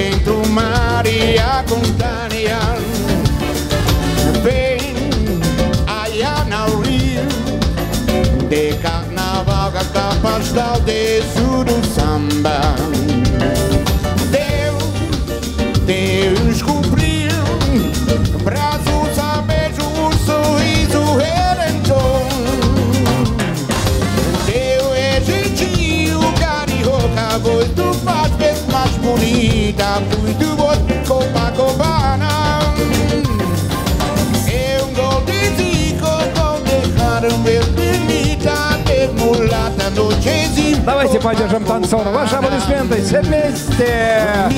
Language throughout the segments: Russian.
en mar e a Ven Vem, na rio de carnaval a da de suru samba. Deus, Deus Давайте поддержим танцора. Ваши аплодисменты. Все вместе.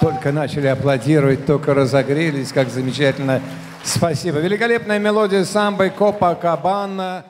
Только начали аплодировать, только разогрелись, как замечательно. Спасибо. Великолепная мелодия самбы Копа Кабана.